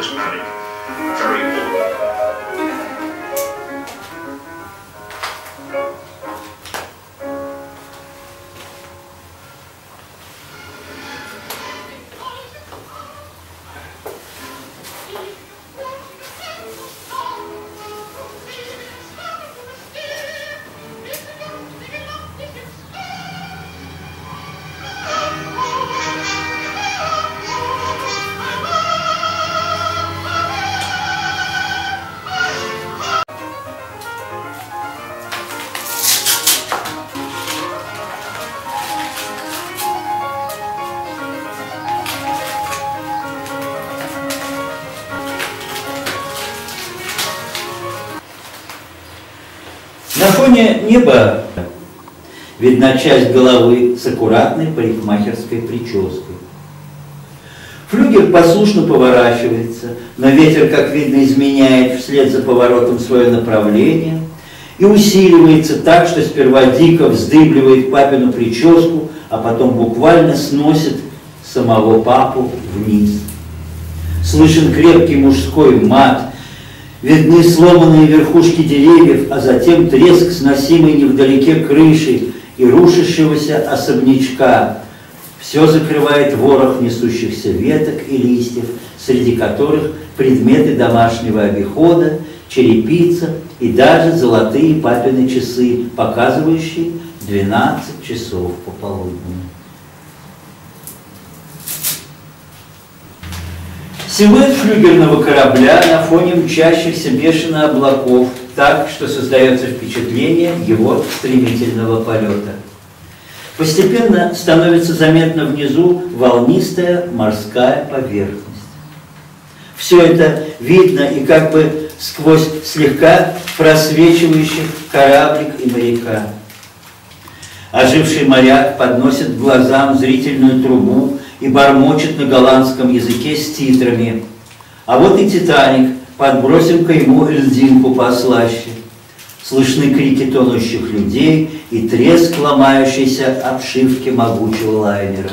charismatic, very warm. Фоне неба видна часть головы с аккуратной парикмахерской прической. Флюгер послушно поворачивается, но ветер, как видно, изменяет вслед за поворотом свое направление и усиливается так, что сперва дико вздыбливает папину прическу, а потом буквально сносит самого папу вниз. Слышен крепкий мужской мат, видны сломанные верхушки деревьев, а затем треск сносимой невдалеке крыши и рушащегося особнячка. Все закрывает ворох несущихся веток и листьев, среди которых предметы домашнего обихода, черепица и даже золотые папины часы, показывающие 12 часов пополудни. Силуэт флюгерного корабля на фоне мчащихся бешено облаков, так, что создается впечатление его стремительного полета. Постепенно становится заметно внизу волнистая морская поверхность. Все это видно и как бы сквозь слегка просвечивающих кораблик и моряка. Оживший моряк подносит глазам зрительную трубу и бормочет на голландском языке с титрами. А вот и «Титаник», подбросим-ка ему льдинку послаще. Слышны крики тонущих людей и треск ломающейся обшивки могучего лайнера.